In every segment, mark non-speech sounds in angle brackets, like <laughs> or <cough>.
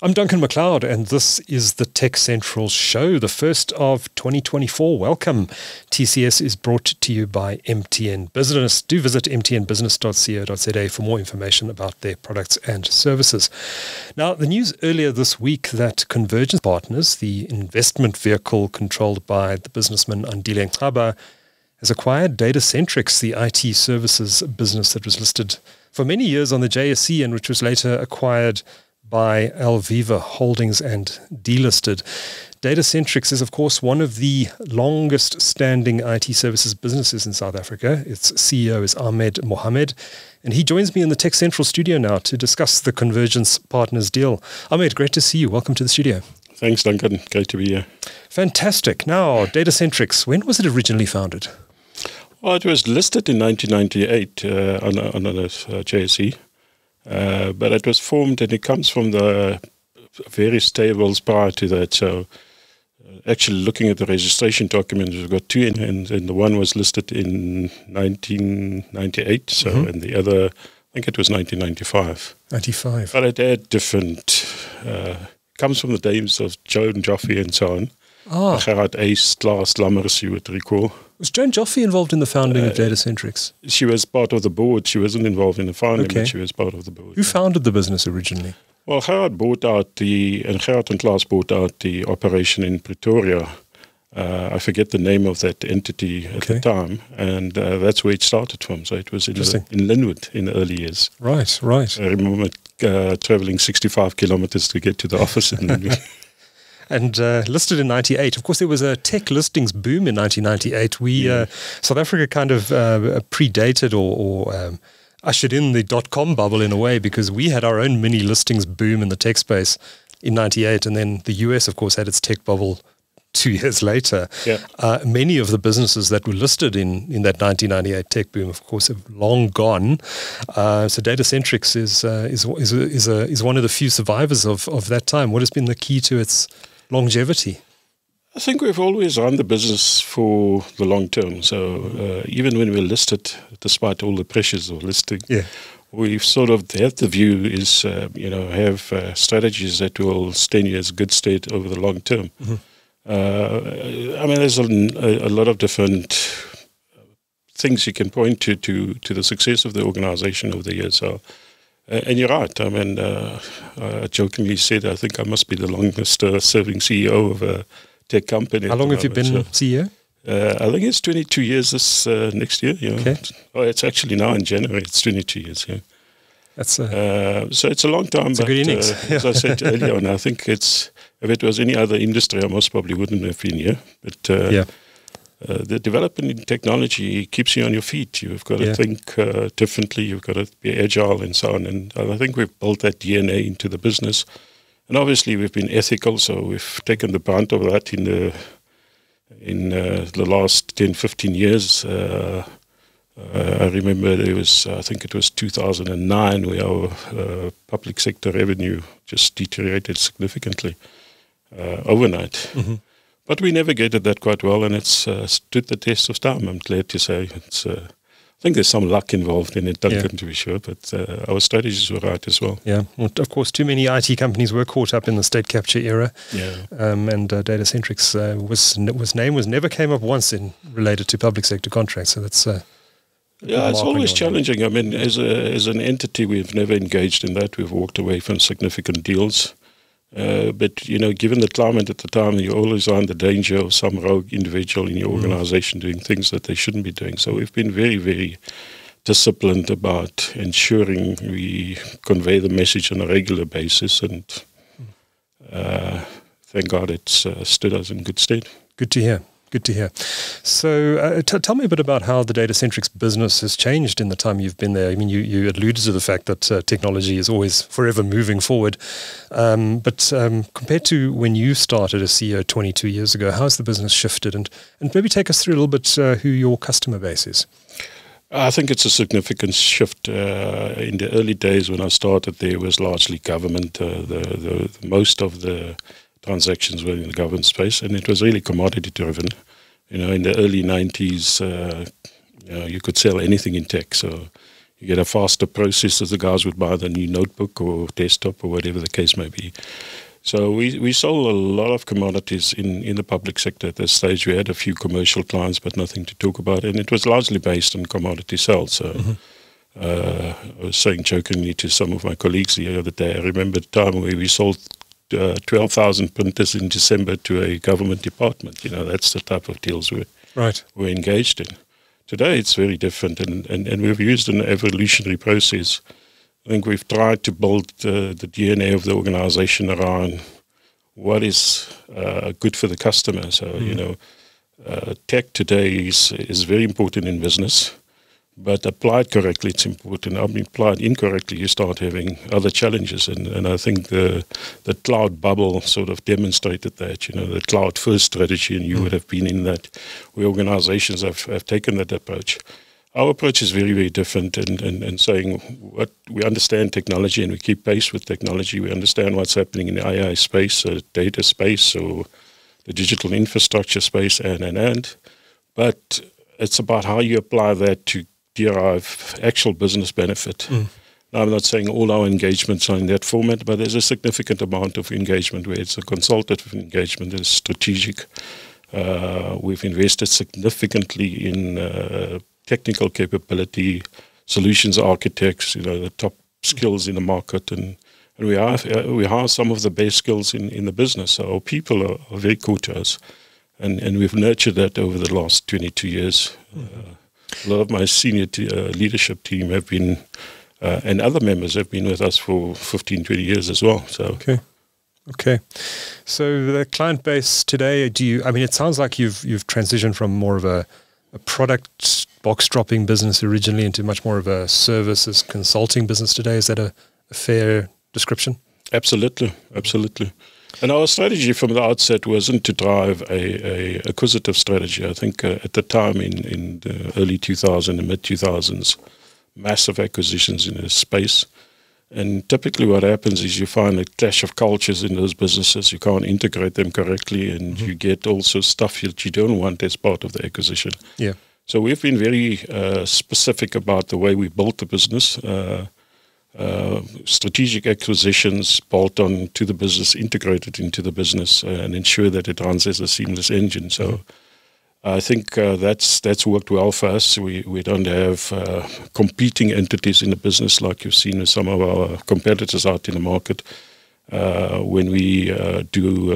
I'm Duncan McLeod, and this is the TechCentral Show, the first of 2024. Welcome. TCS is brought to you by MTN Business. Do visit mtnbusiness.co.za for more information about their products and services. Now, the news earlier this week that Convergence Partners, the investment vehicle controlled by the businessman Andile Ngcaba, has acquired Datacentrix, the IT services business that was listed for many years on the JSE and which was later acquired by Alviva Holdings and delisted. Datacentrix is, of course, one of the longest standing IT services businesses in South Africa. Its CEO is Ahmed Mahomed, and he joins me in the TechCentral studio now to discuss the Convergence Partners deal. Ahmed, great to see you. Welcome to the studio. Thanks, Duncan. Great to be here. Fantastic. Now, Datacentrix, when was it originally founded? Well, it was listed in 1998 uh, on, on the uh, JSE. Uh, but it was formed and it comes from the various tables prior to that. So, uh, actually, looking at the registration documents, we've got two, in, and, and the one was listed in 1998. So, mm-hmm. and the other, I think it was 1995. 95. But it had different, uh, comes from the names of Joan Joffe and so on. Ah. Gerard Ace, Klaas Lammers, you would recall. Was Joan Joffe involved in the founding uh, of Datacentrix? She was part of the board. She wasn't involved in the founding, okay. but she was part of the board. Who founded the business originally? Well, Gerard bought out the, and Gerard and Klaas bought out the operation in Pretoria. Uh, I forget the name of that entity at okay. the time, and uh, that's where it started from. So it was in, in Lynnwood in the early years. Right, right. I remember uh, traveling 65 kilometers to get to the office in Lynnwood. And uh, listed in 98. Of course, there was a tech listings boom in 1998. We, uh, South Africa kind of uh, predated or, or um, ushered in the dot com bubble in a way because we had our own mini listings boom in the tech space in 98. And then the US, of course, had its tech bubble two <laughs> years later. Yeah. Uh, many of the businesses that were listed in, in that 1998 tech boom, of course, have long gone. Uh, so Datacentrix is, uh, is, is, is, a, is one of the few survivors of, of that time. What has been the key to its longevity? I think we've always run the business for the long term. So uh, even when we're listed, despite all the pressures of listing, yeah. we've sort of had the view is, uh, you know, have uh, strategies that will stand you as good state over the long term. Mm-hmm. Uh, I mean, there's a, a, lot of different things you can point to, to to the success of the organization over the years. So and you're right. I mean, uh, I jokingly said I think I must be the longest uh, serving CEO of a tech company. How long have you been so, CEO? Uh, I think it's 22 years this uh, next year. Yeah. Okay. Oh, it's actually now in January. It's 22 years. Yeah. That's uh, so it's a long time. It's but, a good innings. as I said <laughs> earlier on, I think it's if it was any other industry, I most probably wouldn't have been here. But yeah uh, the development in technology keeps you on your feet. You've got to yeah. think uh, differently. You've got to be agile and so on. And I think we've built that DNA into the business. And obviously, we've been ethical, so we've taken the brunt of that in the in uh, the last 10, 15 years. Uh, uh, I remember there was, I think it was 2009, where our public sector revenue just deteriorated significantly overnight. Mm-hmm. But we navigated that quite well, and it's uh, stood the test of time. I'm glad to say. It's, uh, I think there's some luck involved in it, Duncan, yeah. to be sure, but uh, our strategies were right as well. Yeah, well, of course, too many IT companies were caught up in the state capture era. Yeah, um, and uh, Datacentrix uh, was was name was never came up once in related to public sector contracts. So that's. Uh, yeah, it's always challenging. I mean, as a as an entity, we've never engaged in that. We've walked away from significant deals. Uh, but you know, given the climate at the time, you always are in the danger of some rogue individual in your mm. organization doing things that they shouldn't be doing. So we've been very, very disciplined about ensuring we convey the message on a regular basis, and uh, thank God it's uh, stood us in good stead. Good to hear. Good to hear. So, uh, t- tell me a bit about how the Datacentrix business has changed in the time you've been there. I mean, you, you alluded to the fact that uh, technology is always forever moving forward. Um, but um, compared to when you started as CEO 22 years ago, how has the business shifted? And, and maybe take us through a little bit uh, who your customer base is. I think it's a significant shift. Uh, in the early days when I started, there was largely government. Uh, the, the, most of the transactions were in the government space, and it was really commodity driven. You know, in the early 90s, uh, you, know, you could sell anything in tech. So you get a faster process as the guys would buy the new notebook or desktop or whatever the case may be. So we, we sold a lot of commodities in, in the public sector at this stage. We had a few commercial clients, but nothing to talk about. And it was largely based on commodity sales. So mm-hmm. uh, I was saying jokingly to some of my colleagues the other day, I remember the time where we sold uh, 12,000 printers in December to a government department. You know, that's the type of deals we're, right. we're engaged in. Today it's very different, and, and, and we've used an evolutionary process. I think we've tried to build uh, the DNA of the organization around what is uh, good for the customer. So, mm. you know, uh, tech today is, is very important in business. But applied correctly, it's important. I mean, applied incorrectly, you start having other challenges. And, and I think the the cloud bubble sort of demonstrated that. You know, the cloud first strategy, and you mm. would have been in that, where organizations have, have taken that approach. Our approach is very, very different and, and, and saying what we understand technology and we keep pace with technology. We understand what's happening in the AI space, or data space, or the digital infrastructure space, and, and, and. But it's about how you apply that to derive actual business benefit. Mm. Now, I'm not saying all our engagements are in that format, but there's a significant amount of engagement where it's a consultative engagement, it's strategic. Uh, we've invested significantly in uh, technical capability, solutions architects, you know, the top skills in the market, and, and we have uh, we have some of the best skills in, in the business. So our people are, are very cool to us, and, and we've nurtured that over the last 22 years. Mm-hmm. Uh, a lot of my senior t- uh, leadership team have been, uh, and other members have been with us for 15, 20 years as well. So okay. Okay, so the client base today, do you? I mean, it sounds like you've you've transitioned from more of a, a product box dropping business originally into much more of a services consulting business today. Is that a, a fair description? Absolutely, absolutely. And our strategy from the outset wasn't to drive a, a acquisitive strategy. I think uh, at the time in, in the early 2000s and mid 2000s, massive acquisitions in this space. And typically, what happens is you find a clash of cultures in those businesses. You can't integrate them correctly, and mm-hmm. you get also stuff that you don't want as part of the acquisition. Yeah. So we've been very uh, specific about the way we built the business. Uh, uh, strategic acquisitions bolt on to the business, integrated into the business, uh, and ensure that it runs as a seamless engine. So. I think uh, that's that's worked well for us. We we don't have uh, competing entities in the business like you've seen with some of our competitors out in the market. Uh, when we uh, do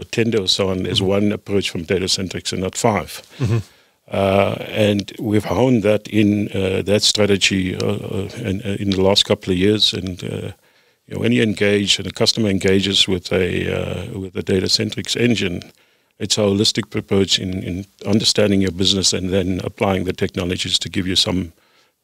a tender or so on, there's mm-hmm. one approach from Data Datacentrix and not 5 mm-hmm. Uh, and we've honed that in uh, that strategy uh, in, in, the last couple of years. And you know, when you engage and a customer engages with a with a Datacentrix engine, it's a holistic approach in, in understanding your business and then applying the technologies to give you some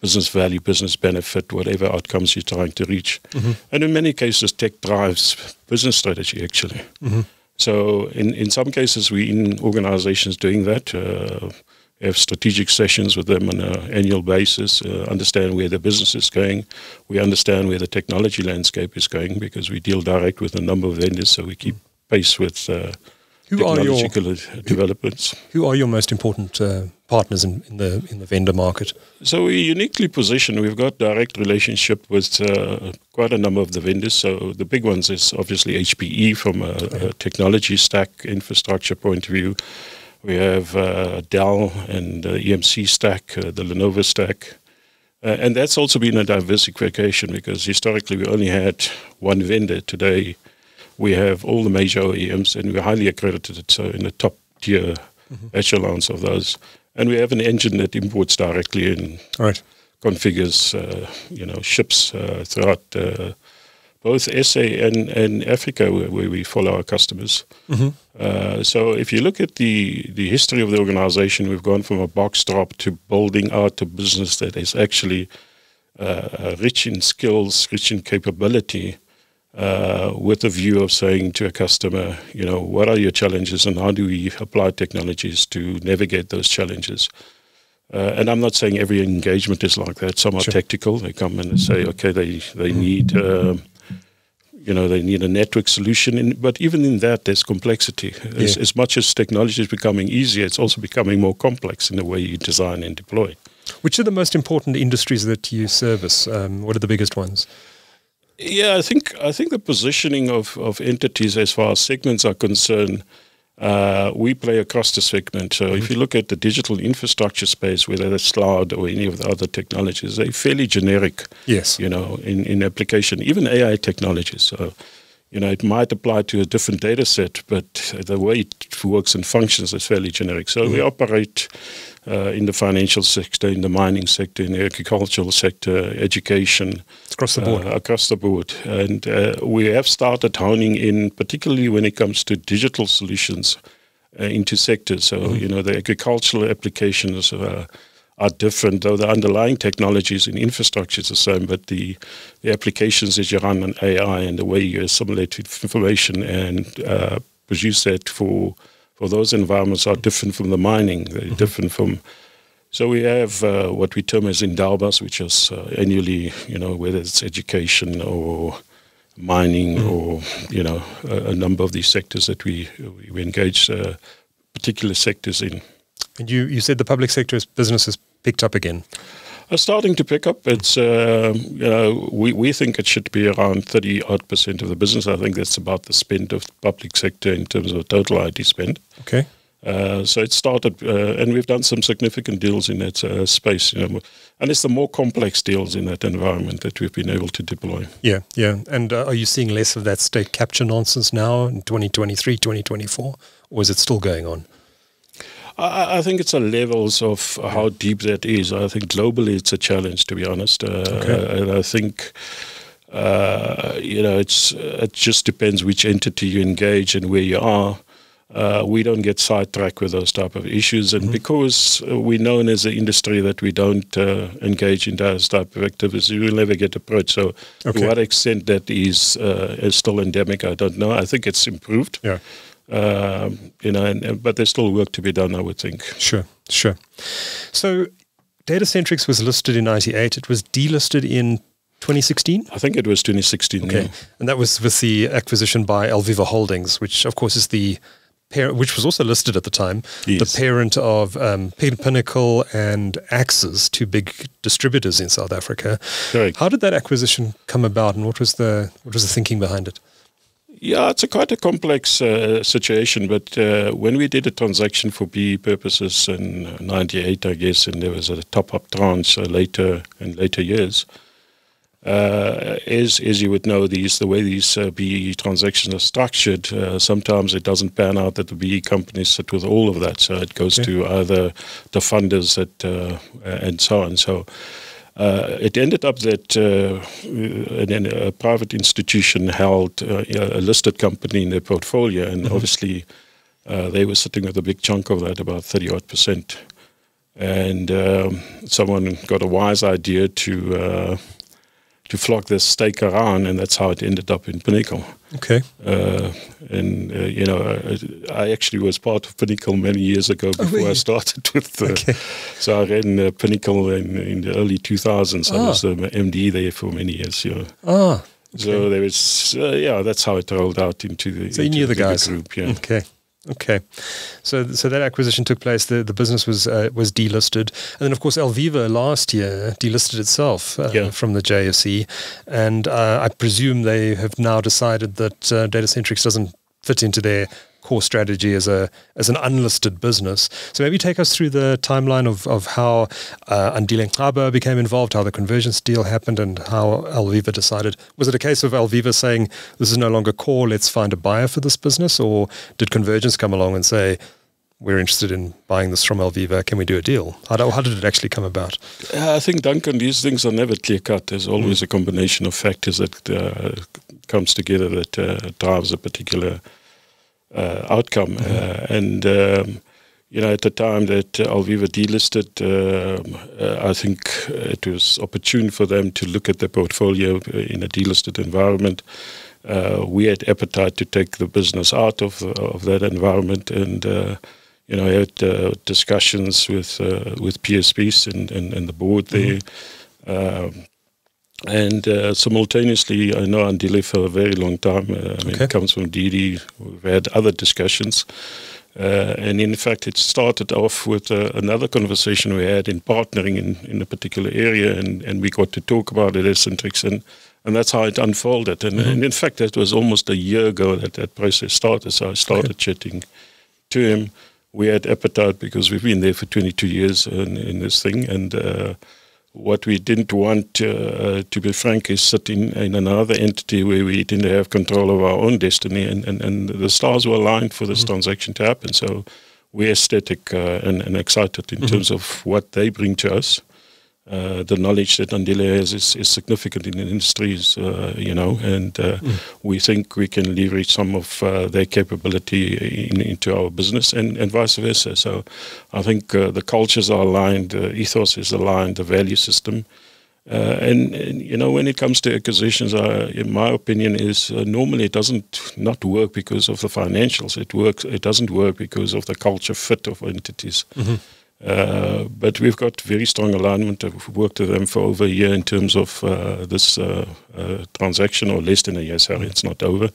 business value, business benefit, whatever outcomes you're trying to reach. Mm-hmm. And in many cases, tech drives business strategy actually. Mm-hmm. So in, in some cases, we in organizations doing that. Uh, have strategic sessions with them on an annual basis, uh, understand where the business is going. We understand where the technology landscape is going because we deal direct with a number of vendors, so we keep pace with uh, who technological are your, developments. Who, who, are your most important uh, partners in, in, the in the vendor market? So we're uniquely positioned. We've got direct relationship with uh, quite a number of the vendors. So the big ones is obviously HPE from a, a technology stack infrastructure point of view. We have uh, Dell and uh, EMC stack, uh, the Lenovo stack. Uh, and that's also been a diversification because historically we only had one vendor. Today we have all the major OEMs and we're highly accredited, so in the top tier mm-hmm. echelons of those. And we have an engine that imports directly and right. configures, uh, you know, ships uh, throughout both SA and, and Africa, where, where we follow our customers. Mm-hmm. Uh, so if you look at the, the history of the organization, we've gone from a box drop to building out a business that is actually uh, rich in skills, rich in capability, uh, with a view of saying to a customer, you know, what are your challenges and how do we apply technologies to navigate those challenges? Uh, and I'm not saying every engagement is like that. Some are sure. tactical. They come in and say, okay, they, they need um, you know, they need a network solution. In, but even in that, there's complexity. As, yeah. as, much as technology is becoming easier, it's also becoming more complex in the way you design and deploy. Which are the most important industries that you service? Um, what are the biggest ones? Yeah, I think I think the positioning of, of entities as far as segments are concerned, uh, we play across the segment. So mm-hmm. if you look at the digital infrastructure space, whether it's cloud or any of the other technologies, they're fairly generic. Yes, you know, in, in application, even AI technologies. So you know, it might apply to a different data set, but the way it works and functions is fairly generic. So mm-hmm. we operate uh, in the financial sector, in the mining sector, in the agricultural sector, education. Across the board. Uh, across the board. And uh, we have started honing in, particularly when it comes to digital solutions uh, into sectors. So, mm-hmm. you know, the agricultural applications uh, are different, though the underlying technologies and infrastructure is the same, but the, the applications that you run on AI and the way you assimilate information and uh, produce that for for those environments are different from the mining. They're mm-hmm. different from. So we have uh, what we term as indabas, which is uh, annually, you know, whether it's education or mining mm. or you know a, a, number of these sectors that we we engage uh, particular sectors in. And you, you said the public sector's business has picked up again. Are starting to pick up. It's uh, you know we, we think it should be around thirty odd percent of the business. I think that's about the spend of the public sector in terms of total IT spend. Okay. Uh, so it started, uh, and we've done some significant deals in that uh, space. You know, and it's the more complex deals in that environment that we've been able to deploy. Yeah, yeah. And uh, are you seeing less of that state capture nonsense now in 2023, 2024, or is it still going on? I, I, think it's a levels of how deep that is. I think globally it's a challenge, to be honest. Uh, okay. And I think. Uh, you know, it's it just depends which entity you engage and where you are. Uh, we don't get sidetracked with those type of issues, and mm-hmm. because we're known as an industry that we don't uh, engage in those type of activities, we will never get approached. So, okay. to what extent that is uh, is still endemic, I don't know. I think it's improved. Yeah. Um, you know, and, but there's still work to be done, I would think. Sure, sure. So, Datacentrix was listed in '98. It was delisted in 2016? I think it was 2016. Okay, yeah. and that was with the acquisition by Alviva Holdings, which of course is the parent, which was also listed at the time, yes. the parent of um, Pinnacle and Axiz, two big distributors in South Africa. Correct. How did that acquisition come about, and what was the what was the thinking behind it? Yeah, it's a quite a complex uh, situation, but uh, when we did a transaction for PE purposes in '98, I guess, and there was a top-up tranche uh, later in later years, uh, as as you would know, these the way these uh, PE transactions are structured, uh, sometimes it doesn't pan out that the PE companies sit with all of that, so it goes okay. to either the funders that uh, and so on. So. Uh, it ended up that uh, a private institution held uh, a listed company in their portfolio, and mm-hmm. obviously uh, they were sitting with a big chunk of that, about 30 odd percent. And um, someone got a wise idea to uh, to flock this stake around, and that's how it ended up in Pinnacle. Okay. Uh, and uh, you know, I, I, actually was part of Pinnacle many years ago oh, before oh, really? I started with. Uh, okay. So I ran uh, Pinnacle in, in the early 2000s. I was the MD there for many years. You know. Ah. Okay. So there was, uh, yeah, that's how it rolled out into the. So you knew the, the guys. Group, yeah. Okay. Okay, so so that acquisition took place. The the business was uh, was delisted, and then of course Alviva last year delisted itself uh, yeah. from the JSE, and uh, I presume they have now decided that uh, Datacentrix doesn't fit into their core strategy as a as an unlisted business. So maybe take us through the timeline of, of how uh, Andile Ngcaba became involved, how the convergence deal happened, and how Alviva decided. Was it a case of Alviva saying this is no longer core, let's find a buyer for this business, or did convergence come along and say we're interested in buying this from Alviva. Can we do a deal? How, how did it actually come about? I think, Duncan, these things are never clear cut. There's always mm. a combination of factors that uh, comes together that uh, drives a particular outcome. Mm-hmm. Uh, and um, you know, at the time that uh, Alviva delisted, um, uh, I think it was opportune for them to look at their portfolio in a delisted environment. Uh, we had appetite to take the business out of of that environment, and uh, you know, I had discussions with with PSPs and, and, and the board there. Mm-hmm. Um, and uh, simultaneously, I know Andile for a very long time. Uh, I mean, okay. it comes from DD. We've had other discussions. Uh, and in fact, it started off with uh, another conversation we had in partnering in, in a particular area, and, and we got to talk about it as Centrix, and, and that's how it unfolded. And, mm-hmm. and, in fact, that was almost a year ago that that process started. So I started okay. chatting to him. We had appetite because we've been there for 22 years in, in this thing, and uh, what we didn't want, uh, to be frank, is sit in, in, another entity where we didn't have control of our own destiny, and, and, and the stars were aligned for this mm-hmm. transaction to happen. So we're ecstatic uh, and, and, excited in mm-hmm. terms of what they bring to us. Uh, the knowledge that Andile has is, is significant in the industries, uh, you know, and uh, mm. we think we can leverage some of uh, their capability in, into our business and, and vice versa. So I think uh, the cultures are aligned, the ethos is aligned, the value system. And, and, you know, when it comes to acquisitions, in my opinion, is normally it doesn't not work because of the financials. It works. It doesn't work because of the culture fit of entities. Mm-hmm. Uh, but we've got very strong alignment. I've worked with them for over a year in terms of uh, this uh, uh transaction, or less than a year, sorry, it's not over.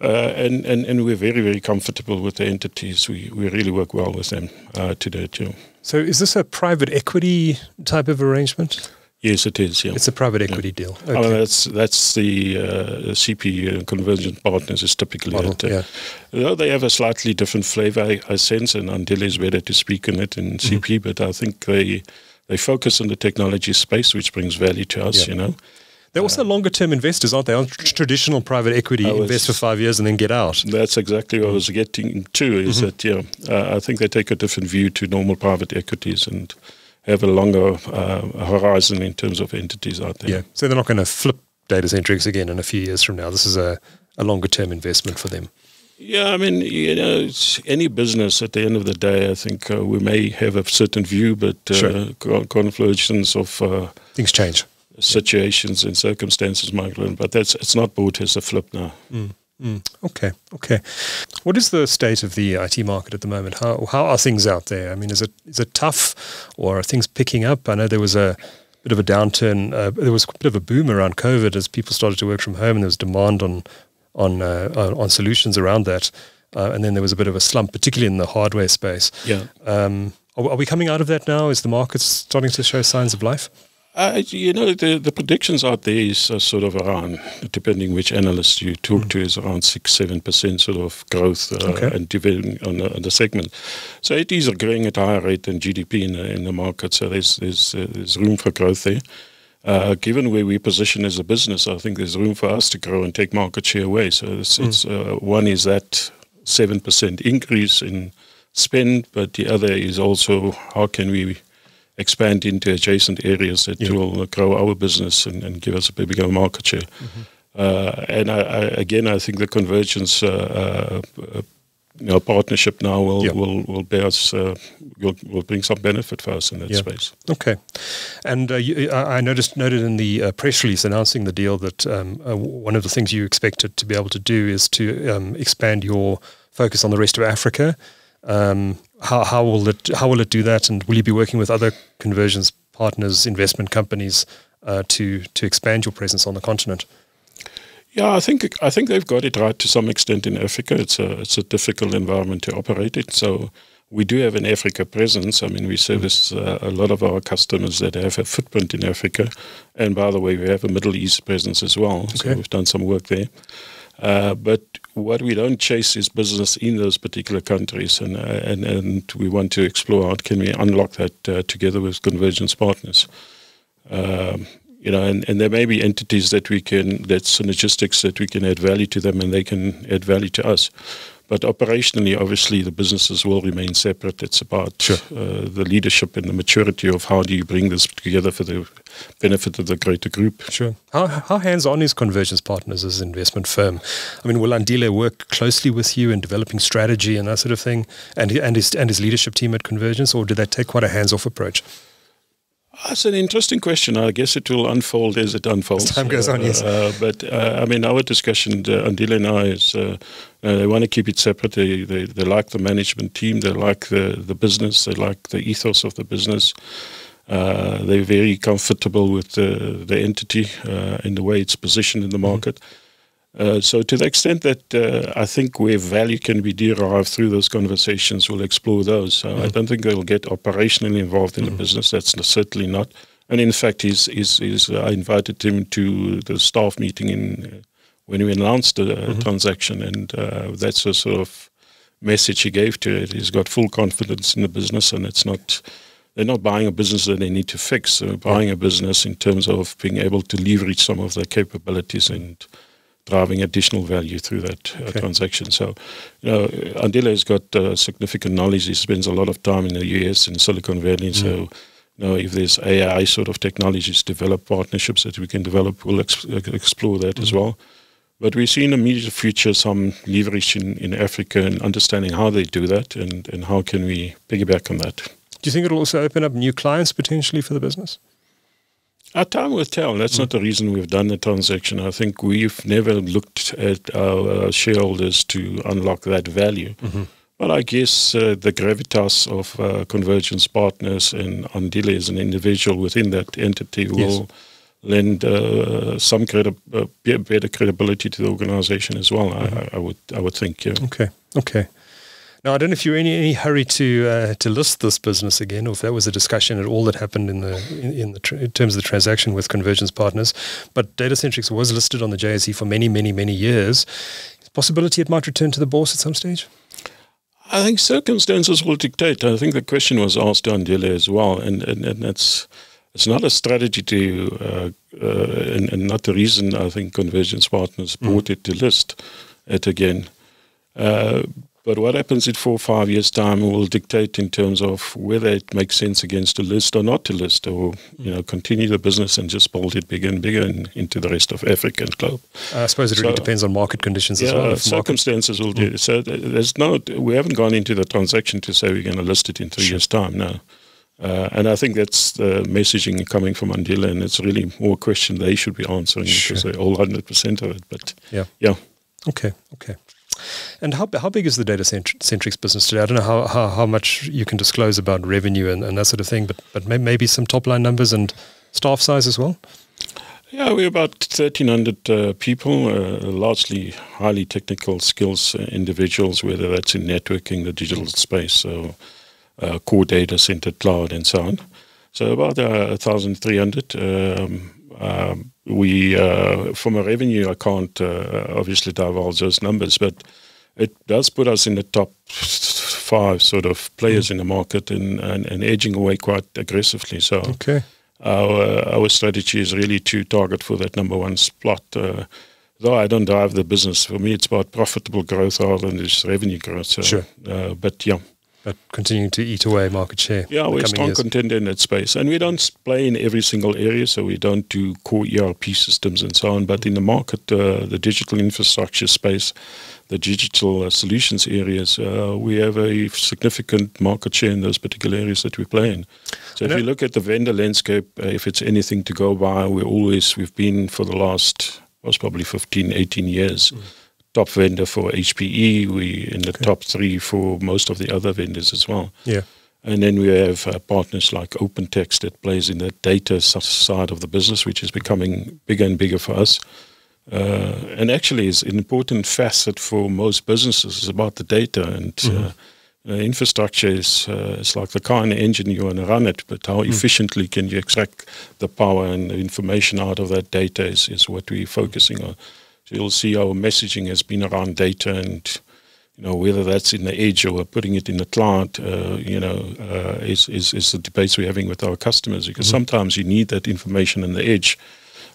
Uh, and, and, and we're very, very comfortable with the entities. We, we really work well with them to date. Yeah. So, is this a private equity type of arrangement? Yes, it is. Yeah, it's a private equity yeah. deal. Okay. Oh, that's that's the uh, CP uh, Convergence Partners is typically Model. Uh, yeah. Though they have a slightly different flavour, I, I sense, and Andile is better to speak in it in CP, mm-hmm. but I think they they focus on the technology space, which brings value to us. Yeah. You know. They're also uh, longer term investors, aren't they? On traditional private equity, was, invest for five years and then get out. That's exactly what I was getting to. Is mm-hmm. that yeah? Uh, I think they take a different view to normal private equities, and have a longer uh, horizon in terms of entities out there. Yeah, so they're not going to flip Datacentrix again in a few years from now. This is a, a longer term investment for them. Yeah, I mean, you know, any business at the end of the day, I think uh, we may have a certain view, but uh, sure. confluence of uh, things change, situations yeah. and circumstances might learn, but that's it's not bought as a flip now. Mm. Mm, okay, okay. What is the state of the IT market at the moment? How how are things out there? I mean, is it is it tough, or are things picking up? I know there was a bit of a downturn. Uh, there was a bit of a boom around COVID as people started to work from home, and there was demand on on uh, on solutions around that. Uh, and then there was a bit of a slump, particularly in the hardware space. Yeah. Um, are, are we coming out of that now? Is the market starting to show signs of life? Uh, you know, the, the predictions out there is uh, sort of around, depending which analyst you talk mm. to, is around 6 7% sort of growth uh, okay. and developing on, on, the segment. So it is growing at a higher rate than GDP in the, in the market, so there's, there's, uh, there's room for growth there. Uh, given where we position as a business, I think there's room for us to grow and take market share away. So it's, mm. it's uh, one is that 7% increase in spend, but the other is also how can we expand into adjacent areas that yeah. will grow our business and, and, give us a bigger market share. Mm-hmm. Uh, and I, I, again, I think the convergence uh, uh, you know, partnership now will yeah. will will bear us uh, will, will bring some benefit for us in that yeah. space. Okay, and uh, you, I noticed noted in the uh, press release announcing the deal that um, uh, one of the things you expected to be able to do is to um, expand your focus on the rest of Africa. Um, how, how will it how will it do that? And will you be working with other Convergence Partners, investment companies, uh, to to expand your presence on the continent? Yeah, I think I think they've got it right to some extent in Africa. It's a it's a difficult environment to operate in. So we do have an Africa presence. I mean, we service uh, a lot of our customers that have a footprint in Africa, and by the way, we have a Middle East presence as well. Okay. So we've done some work there. Uh, but what we don't chase is business in those particular countries, and uh, and and we want to explore how can we unlock that uh, together with convergence partners. Um, you know, and, and there may be entities that we can, that synergistics that we can add value to them, and they can add value to us. But operationally, obviously, the businesses will remain separate. It's about sure. uh, the leadership and the maturity of how do you bring this together for the benefit of the greater group. Sure. How, how hands on is Convergence Partners as an investment firm? I mean, will Andile work closely with you in developing strategy and that sort of thing, and, and, his, and his leadership team at Convergence, or do they take quite a hands off approach? That's an interesting question. I guess it will unfold as it unfolds. As time goes on, yes. Uh, but uh, I mean, our discussion, uh, Andile and I, is uh, uh, they want to keep it separate. They, they, they like the management team. They like the, the business. They like the ethos of the business. Uh, they're very comfortable with the, the entity and the way it's positioned in the mm-hmm. market. Mm-hmm. Uh, so to the extent that uh, I think where value can be derived through those conversations, we'll explore those. So mm-hmm. I don't think they'll get operationally involved in mm-hmm. the business. That's certainly not. And in fact, he's, he's, he's, I invited him to the staff meeting in uh, when we announced the mm-hmm. transaction, and uh, that's a sort of message he gave to it. He's got full confidence in the business, and it's not they're not buying a business that they need to fix. They're buying a business in terms of being able to leverage some of their capabilities and driving additional value through that uh, okay. transaction. So, you know, Andile has got uh, significant knowledge. He spends a lot of time in the US and Silicon Valley. Mm. So, you know, if there's AI sort of technologies, develop partnerships that we can develop, we'll ex- explore that mm. as well. But we see in the immediate future some leverage in, in Africa and understanding how they do that and, and how can we piggyback on that. Do you think it'll also open up new clients potentially for the business? Our time will tell. That's mm. not the reason we've done the transaction. I think we've never looked at our shareholders to unlock that value. Mm-hmm. But I guess uh, the gravitas of uh, Convergence Partners and Andile as an individual within that entity will yes. lend uh, some credi- uh, better credibility to the organization as well. Mm-hmm. I, I, would I would think. Yeah. Okay. Okay. Now, I don't know if you're in any hurry to uh, to list this business again, or if that was a discussion at all that happened in the in, in the tr- in terms of the transaction with Convergence Partners. But Datacentrix was listed on the JSE for many, many, many years. Possibility it might return to the bourse at some stage. I think circumstances will dictate. I think the question was asked on Andile as well, and and, and that's it's not a strategy to, uh, uh, and, and, not the reason I think Convergence Partners mm. brought it to list it again. Uh, but what happens in four or five years' time will dictate in terms of whether it makes sense against to list or not to list, or you know continue the business and just build it bigger and bigger into the rest of Africa and globe. I suppose it so, really depends on market conditions yeah, as well. circumstances market... will do. So there's no, we haven't gone into the transaction to say we're going to list it in three sure. years' time. No. Uh, and I think that's the messaging coming from Andile, and it's really more a question they should be answering sure. because they're all 100% of it. But yeah. yeah. Okay, okay. And how, how big is the Datacentrix business today? I don't know how, how, how much you can disclose about revenue and, and that sort of thing, but, but maybe some top line numbers and staff size as well? Yeah, we're about 1,300 uh, people, uh, largely highly technical skills uh, individuals, whether that's in networking, the digital space, so uh, core data center, cloud, and so on. So about 1,300. Uh, um, um, we, uh, from a revenue, I can't uh, obviously divulge those numbers, but it does put us in the top five sort of players mm. in the market and, and, and, edging away quite aggressively. So okay. our our strategy is really to target for that number one spot. Uh, though I don't drive the business, for me it's about profitable growth rather than just revenue growth. So, sure. Uh, but yeah but continuing to eat away market share. Yeah, we're a strong years. contender in that space. And we don't play in every single area, so we don't do core ERP systems and so on. But in the market, uh, the digital infrastructure space, the digital uh, solutions areas, uh, we have a significant market share in those particular areas that we play in. So if you look at the vendor landscape, uh, if it's anything to go by, we're always, we've been for the last, was probably 15, 18 years. Mm top vendor for HPE. We in the okay. top three for most of the other vendors as well. Yeah. And then we have uh, partners like OpenText that plays in the data side of the business, which is becoming bigger and bigger for us. Uh, and actually, is an important facet for most businesses is about the data and. Mm-hmm. Uh, uh, infrastructure is uh, it's like the car and the engine you want to run it, but how mm. efficiently can you extract the power and the information out of that data is, is what we're focusing on. So you'll see our messaging has been around data and you know whether that's in the edge or putting it in the cloud. Uh, you know, uh, is, is is the debates we're having with our customers because mm-hmm. sometimes you need that information in the edge.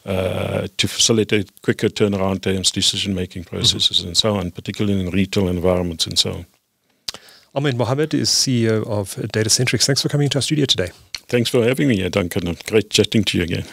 Uh, to facilitate quicker turnaround times, decision making processes, mm-hmm. and so on, particularly in retail environments and so on. Ahmed Mahomed is CEO of Datacentrix. Thanks for coming to our studio today. Thanks for having me Duncan. Great chatting to you again.